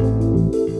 Música